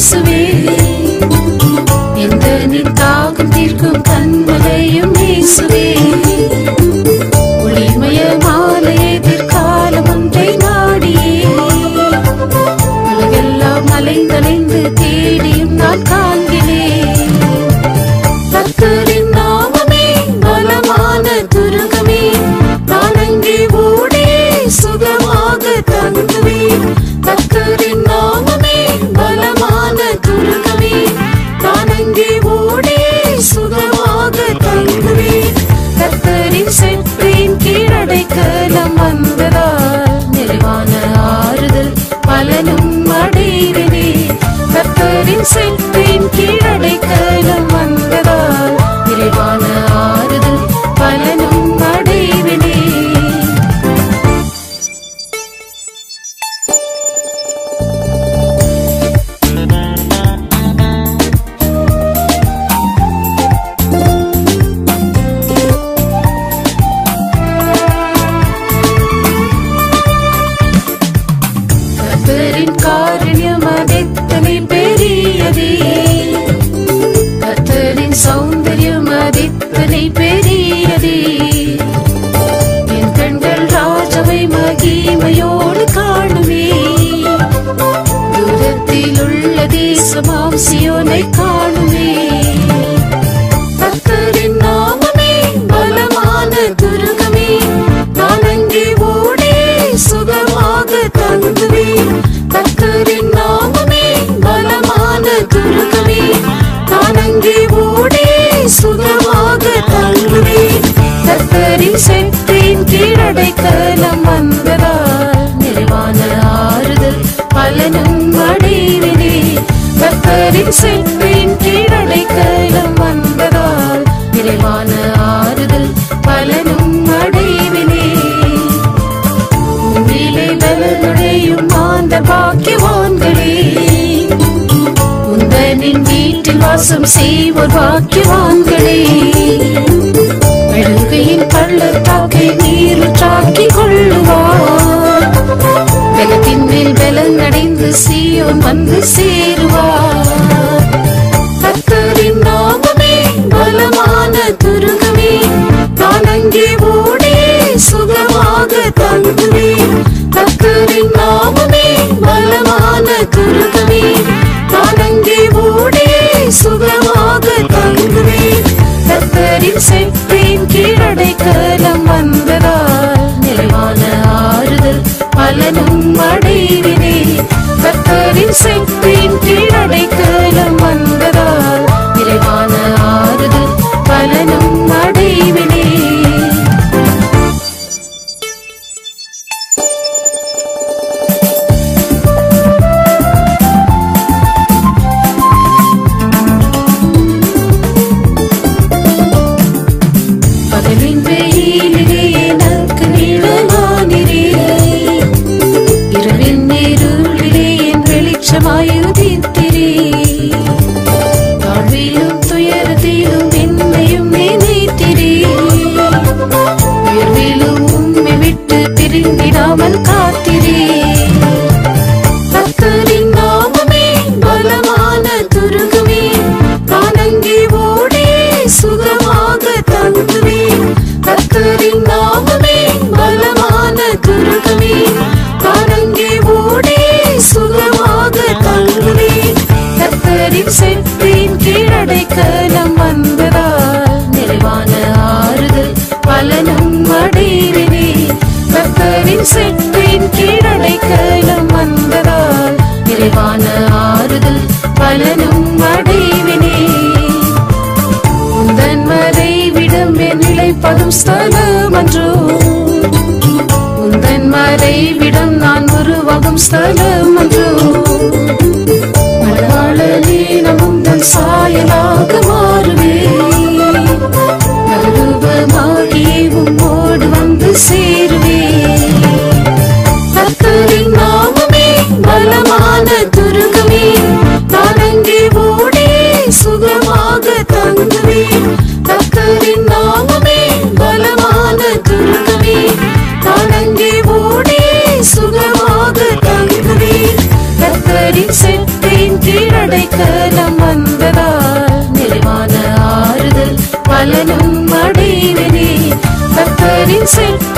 இயேசுவே. எந்த தாகம் தீர்க்கும் கண்மலையும் இயேசுவே. ஒளிமயமான எதிர்காலம் ஒன்றை நாடியே. உலகெல்லாம் அலைந்தலைந்து தேடியும் நான் காண்பேன். கர்த்தரின் செற்றின் கீழடைக்கலம் வந்ததால் நிறைவான ஆறுதல் பலனும் அடைவினே. சௌந்தரியம் அதித்தனை பெரியதே. என் கண்கள் ராஜவை மகிமையோடு காணுமே. தூரத்தில் உள்ள தேசமாம் சியோனை காணுமே. கர்த்தரின் கீழடை கைலம் வந்ததால் விரைவான ஆறுதல் பலனும் அடைவினே. உன்னிலே பலனுடையும் மாந்த பாக்கியவான்களே. உந்தனின் வீட்டில் வாசம் செய்வோர் பாக்கியவான்களே. அழுகையின் பள்ளத்தாக்கை நீருற்றாக்கி கொள்ளுவார். வெலத்தின் மேல் பலன் அடைந்து சீயோன் வந்து சேருவார் நம் அடைவினை கர்த்தரின் செற்றின் பலனும் அடைவினே. உந்தன் மறைவிடம் என் நிலைப்பதும் ஸ்தலம் அன்றோ. உந்தன் மறைவிடம் நான் உருவாகும் ஸ்தலம் துணைக்கு நம் வந்ததால் நிலைமான ஆறுதல் பலனும் அடைவனே. பக்தரின் செல்வ